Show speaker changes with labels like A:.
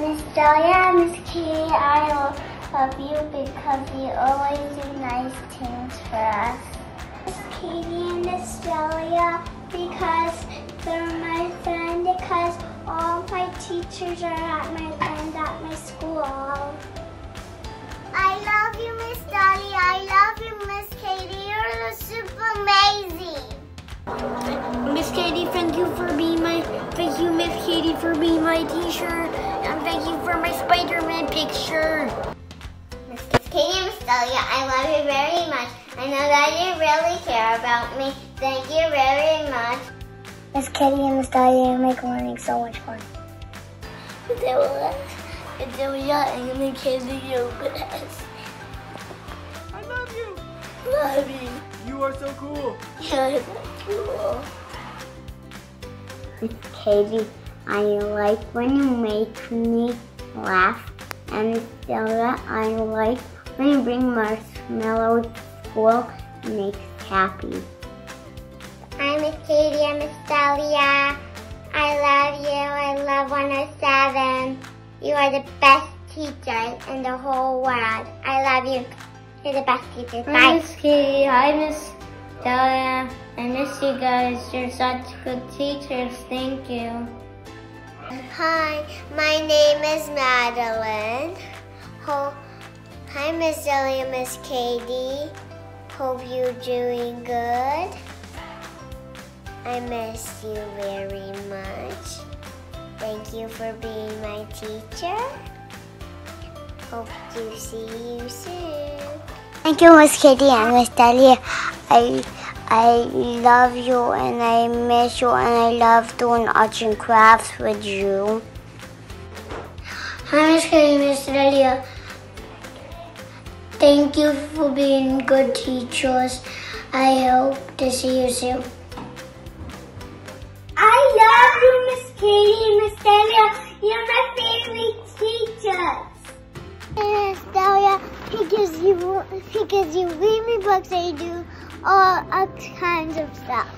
A: Delia, Miss Katie, I love you because you always do nice things for us. Miss Katie and Miss Delia because they're my friend because all my teachers are at my friend at my school. I love you, Miss Delia. I love
B: thank you for being my, thank you Miss Katie for being my teacher, and thank you for my Spider-Man picture.
A: Miss Katie and Miss Delia, I love you very much. I know that you really care about me. Thank you very much. Miss Katie and Miss Delia, you make learning so much fun.
B: Delia, Delia, and Miss Katie, you're best.
C: I love you.
B: Love you.
C: You are so cool.
B: Yeah, that's cool.
A: Miss Katie, I like when you make me laugh. And Miss Delia, I like when you bring marshmallows to school and make happy. Hi, Miss Katie and Miss Delia. I love you. I love 107. You are the best teachers in the whole world. I love you. You're the best teachers.
B: Hi,
A: Bye.
B: Miss Katie. Hi, Miss Delia. I miss you guys. You're such good teachers. Thank you.
A: Hi, my name is Madeline. Ho- Hi, Miss Delia, Miss Katie. Hope you're doing good. I miss you very much. Thank you for being my teacher. Hope to see you soon. Thank you, Miss Katie and Miss Delia. I I love you and I miss you and I love doing arts and crafts with you.
B: Hi, Miss Katie, Miss Delia. Thank you for being good teachers. I hope to see you soon.
A: I love you, Miss Katie and Miss Delia. You're my favorite teachers. Miss Delia, he gives you he gives you read me books and you do all, kinds of stuff.